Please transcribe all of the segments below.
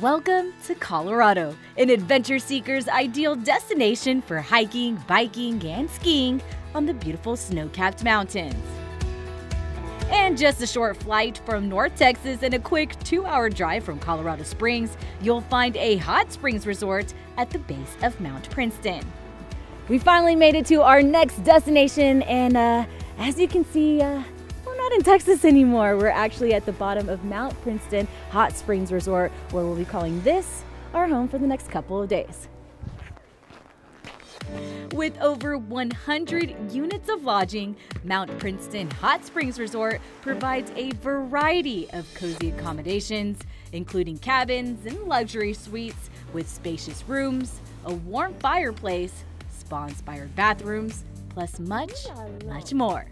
Welcome to Colorado, an adventure seeker's ideal destination for hiking, biking, and skiing on the beautiful snow capped mountains. And just a short flight from North Texas and a quick two hour drive from Colorado Springs, you'll find a hot springs resort at the base of Mount Princeton. We finally made it to our next destination, and uh, as you can see, uh, not in Texas anymore. We're actually at the bottom of Mount Princeton Hot Springs Resort, where we'll be calling this our home for the next couple of days. With over 100 units of lodging, Mount Princeton Hot Springs Resort provides a variety of cozy accommodations, including cabins and luxury suites with spacious rooms, a warm fireplace, spa inspired bathrooms, plus much, much more.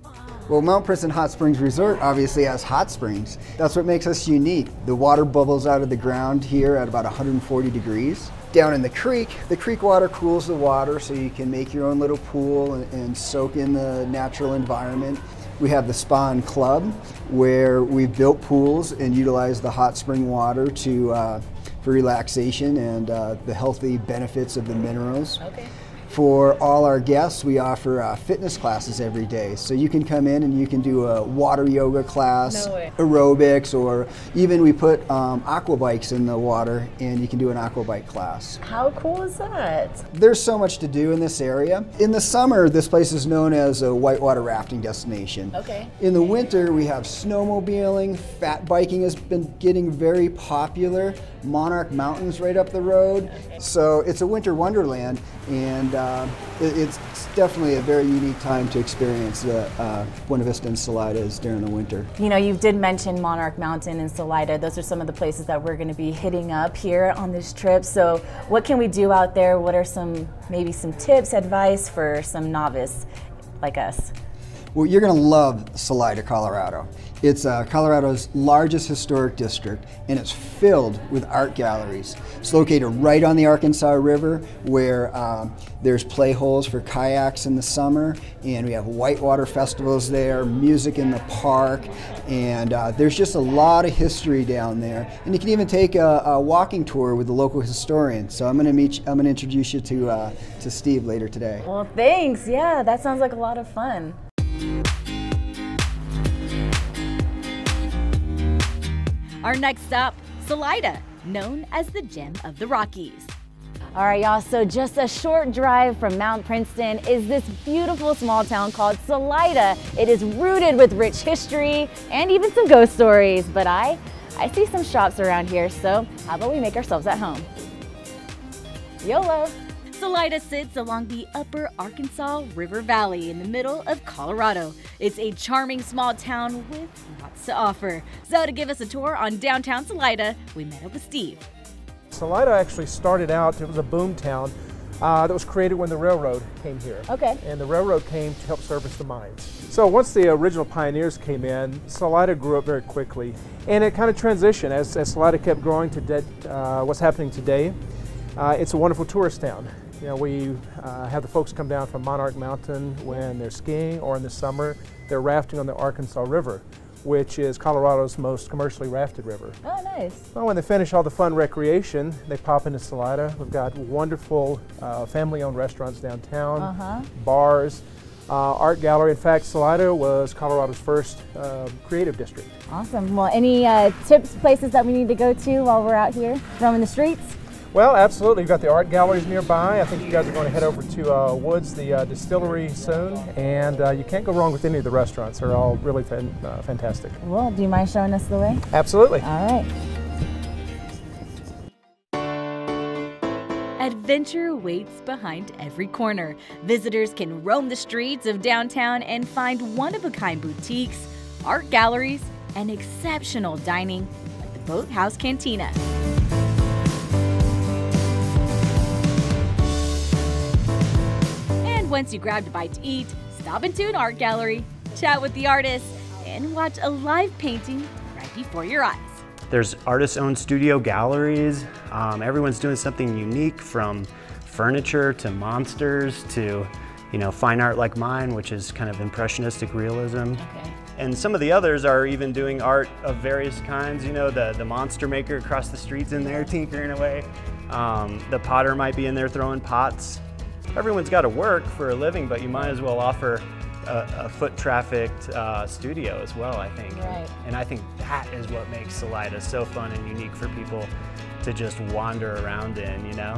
Well, Mount Princeton Hot Springs Resort obviously has hot springs. That's what makes us unique. The water bubbles out of the ground here at about 140 degrees. Down in the creek, the creek water cools the water so you can make your own little pool and, and soak in the natural environment. We have the Spa and Club where we've built pools and utilize the hot spring water to uh, for relaxation and uh, the healthy benefits of the minerals. Okay. For all our guests, we offer uh, fitness classes every day. So you can come in and you can do a water yoga class, no aerobics, or even we put um, aqua bikes in the water and you can do an aqua bike class. How cool is that? There's so much to do in this area. In the summer, this place is known as a whitewater rafting destination. Okay. In the winter, we have snowmobiling, fat biking has been getting very popular. Monarch Mountains right up the road. So it's a winter wonderland, and uh, it, it's definitely a very unique time to experience the uh, Buena Vista and Salidas during the winter. You know, you did mention Monarch Mountain and Salida. Those are some of the places that we're going to be hitting up here on this trip. So, what can we do out there? What are some maybe some tips, advice for some novice like us? Well, you're going to love Salida, Colorado. It's uh, Colorado's largest historic district, and it's filled with art galleries. It's located right on the Arkansas River, where um, there's play holes for kayaks in the summer, and we have whitewater festivals there, music in the park, and uh, there's just a lot of history down there. And you can even take a, a walking tour with the local historian. So I'm going to meet, I'm going to introduce you to uh, to Steve later today. Well, thanks. Yeah, that sounds like a lot of fun. Our next stop, Salida, known as the Gem of the Rockies. All right, y'all, so just a short drive from Mount Princeton is this beautiful small town called Salida. It is rooted with rich history and even some ghost stories, but I, I see some shops around here, so how about we make ourselves at home? YOLO! Salida sits along the upper Arkansas River Valley in the middle of Colorado. It's a charming small town with lots to offer. So, to give us a tour on downtown Salida, we met up with Steve. Salida actually started out, it was a boom town uh, that was created when the railroad came here. Okay. And the railroad came to help service the mines. So once the original pioneers came in, Salida grew up very quickly. And it kind of transitioned as, as Salida kept growing to uh, what's happening today. Uh, it's a wonderful tourist town. You know, we uh, have the folks come down from Monarch Mountain when they're skiing, or in the summer, they're rafting on the Arkansas River, which is Colorado's most commercially rafted river. Oh, nice. Well, when they finish all the fun recreation, they pop into Salida. We've got wonderful uh, family-owned restaurants downtown, uh -huh. bars, uh, art gallery. In fact, Salida was Colorado's first uh, creative district. Awesome. Well, any uh, tips, places that we need to go to while we're out here roaming the streets? Well, absolutely. You've got the art galleries nearby. I think you guys are going to head over to uh, Woods, the uh, distillery soon, and uh, you can't go wrong with any of the restaurants. They're all really fan uh, fantastic. Well, do you mind showing us the way? Absolutely. All right. Adventure waits behind every corner. Visitors can roam the streets of downtown and find one of a kind boutiques, art galleries, and exceptional dining at the Boathouse Cantina. Once you grabbed a bite to eat, stop into an art gallery, chat with the artists, and watch a live painting right before your eyes. There's artist-owned studio galleries. Um, everyone's doing something unique from furniture to monsters to, you know, fine art like mine, which is kind of impressionistic realism. Okay. And some of the others are even doing art of various kinds. You know, the, the monster maker across the street's in there tinkering away. Um, the potter might be in there throwing pots. Everyone's got to work for a living, but you might as well offer a, a foot trafficked uh, studio as well, I think. Right. And I think that is what makes Salida so fun and unique for people to just wander around in, you know?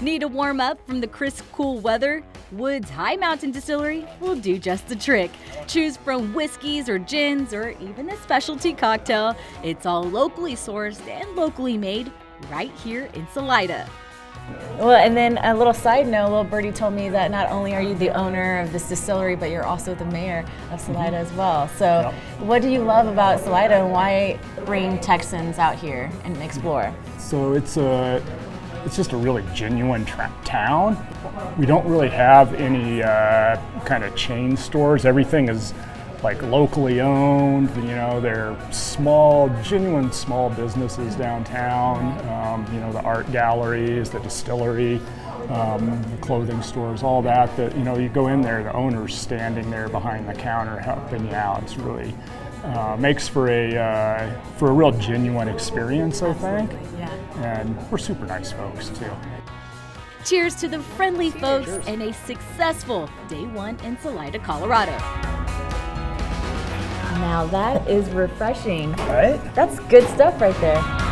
Need a warm up from the crisp, cool weather? Woods High Mountain Distillery will do just the trick. Choose from whiskeys or gins or even a specialty cocktail. It's all locally sourced and locally made right here in Salida. Well, and then a little side note, little birdie told me that not only are you the owner of this distillery, but you're also the mayor of Salida as well. So, what do you love about Salida and why bring Texans out here and explore? So it's a, it's just a really genuine tra- town. We don't really have any uh, kind of chain stores. Everything is like locally owned. You know, they're small, genuine small businesses downtown. Um, you know, the art galleries, the distillery, um, the clothing stores, all that. That you know, you go in there, the owner's standing there behind the counter helping you out. It's really uh, makes for a uh, for a real genuine experience, I think. Yeah. And we're super nice folks too. Cheers to the friendly folks and a successful day one in Salida, Colorado. Now that is refreshing. Right? That's good stuff right there.